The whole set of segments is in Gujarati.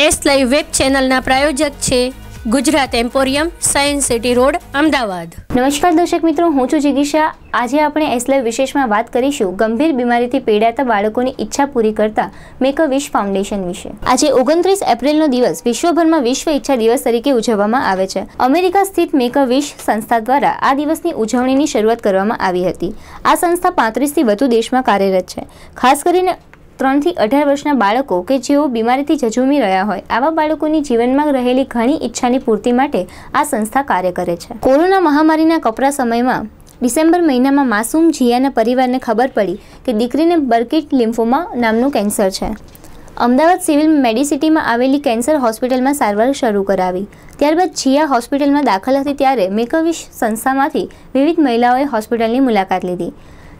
લાઈવ વેબ ચેનલના પ્રાયોજક છે Gujarat emporium science city road Ahmedabad. નમસ્કાર દર્શક મિત્રો, હું છું જિગીશા. આજે આપણે એસલાઈવ વિશેષમાં વાત કરીશું ગંભીર બીમારીથી પીડાતા બાળકોની ઈચ્છા પૂરી કરતા મેક અ વિશ ફાઉન્ડેશન વિશે. આજે ઓગણત્રીસ એપ્રિલનો દિવસ વિશ્વભરમાં વિશ્વ ઈચ્છા દિવસ તરીકે ઉજવવામાં આવે છે. અમેરિકા સ્થિત મેક અ વિશ સંસ્થા દ્વારા આ દિવસની ઉજવણીની શરૂઆત કરવામાં આવી હતી. આ સંસ્થા પાંત્રીસથી વધુ દેશમાં કાર્યરત છે. ખાસ કરીને ત્રણથી અઢાર વર્ષના બાળકો કે જેઓ બીમારીથી ઝઝૂમી રહ્યા હોય, આવા બાળકોની જીવનમાં રહેલી ઘણી ઈચ્છાની પૂર્તિ માટે આ સંસ્થા કાર્ય કરે છે. કોરોના મહામારીના કપરા સમયમાં ડિસેમ્બર મહિનામાં માસૂમ જીયાના પરિવારને ખબર પડી કે દીકરીને બર્કિટ લિમ્ફોમા નામનું કેન્સર છે. અમદાવાદ સિવિલ મેડિસિટીમાં આવેલી કેન્સર હોસ્પિટલમાં સારવાર શરૂ કરાવી. ત્યારબાદ જીયા હોસ્પિટલમાં દાખલ હતી ત્યારે મેકવિશ સંસ્થામાંથી વિવિધ મહિલાઓએ હોસ્પિટલની મુલાકાત લીધી.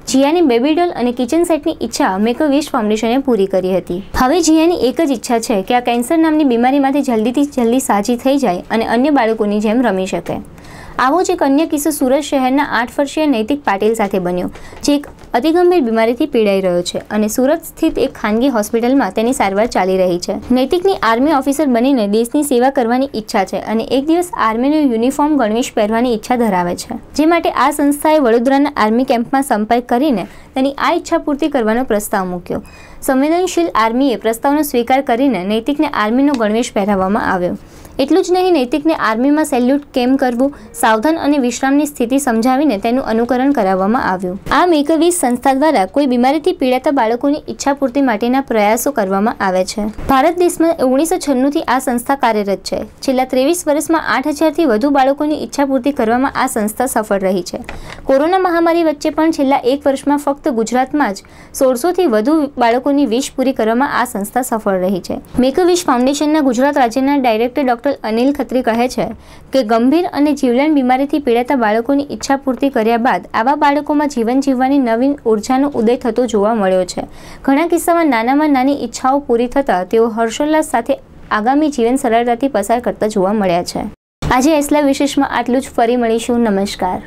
જીયાની બેબી ડોલ અને કિચન સેટની ઈચ્છા મેક વિશ ફાઉન્ડેશને પૂરી કરી હતી. હવે જીયાની એક જ ઈચ્છા છે કે આ કેન્સર નામની બીમારીમાંથી જલ્દીથી જલ્દી સાજી થઈ જાય અને અન્ય બાળકોની જેમ રમી શકે. આવો જ એક અન્ય કિસ્સો સુરત શહેરના આઠ વર્ષીય નૈતિક પાટીલ સાથે બન્યો, જે એક અતિગંભીર બીમારીથી પીડાઈ રહ્યો છે અને સુરત સ્થિત એક ખાનગી હોસ્પિટલમાં તેની સારવાર ચાલી રહી છે. નૈતિકની આર્મી ઓફિસર બનીને દેશની સેવા કરવાની ઈચ્છા છે અને એક દિવસ આર્મીનો યુનિફોર્મ ગણવેશ પહેરવાની ઈચ્છા ધરાવે છે. જે માટે આ સંસ્થાએ વડોદરાના આર્મી કેમ્પમાં સંપર્ક કરીને તેની આ ઈચ્છા પૂર્તિ કરવાનો પ્રસ્તાવ મૂક્યો. સંવેદનશીલ આર્મીએ પ્રસ્તાવનો સ્વીકાર કરીને નૈતિકને આર્મીનો ગણવેશ પહેરાવવામાં આવ્યો. એટલું જ નહીં, નૈતિકને આર્મીમાં સેલ્યુટ કેમ કરવું, સાવધાન અને વિશ્રામની સ્થિતિ સમજાવીને તેનું અનુકરણ કરાવવામાં આવ્યું. આ મેકવીસ સંસ્થા દ્વારા કોઈ બીમારીથી પીડાતા બાળકોની ઈચ્છા પૂર્તિ માટેના પ્રયાસો કરવામાં આવે છે. ભારત દેશમાં ઓગણીસો છન્નુંથી આ સંસ્થા કાર્યરત છે. છેલ્લા ત્રેવીસ વર્ષમાં આઠ હજારથી વધુ બાળકોની ઈચ્છાપૂર્તિ કરવામાં આ સંસ્થા સફળ રહી છે. કોરોના મહામારી વચ્ચે પણ છેલ્લા એક વર્ષમાં ફક્ત ગુજરાતમાં જ સોળસોથી વધુ બાળકોની વિશ પૂરી કરવામાં આ સંસ્થા સફળ રહી છે. મેક વિશ ફાઉન્ડેશનના ગુજરાત રાજ્યના ડાયરેક્ટર ડોક્ટર અનિલ ખત્રી કહે છે કે, ગંભીર અને જીવલેણ બીમારીથી પીડાતા બાળકોની ઈચ્છા પૂર્તિ કર્યા બાદ આવા બાળકોમાં જીવન જીવવાની નવીન ઉર્જાનો ઉદય થતો જોવા મળ્યો છે. ઘણા કિસ્સામાં નાનામાં નાની ઈચ્છાઓ પૂરી થતાં તેઓ હર્ષોલ્લાસ સાથે આગામી જીવન સરળતાથી પસાર કરતા જોવા મળ્યા છે. આજે એસલા વિશેષમાં આટલું જ. ફરી મળીશું. નમસ્કાર.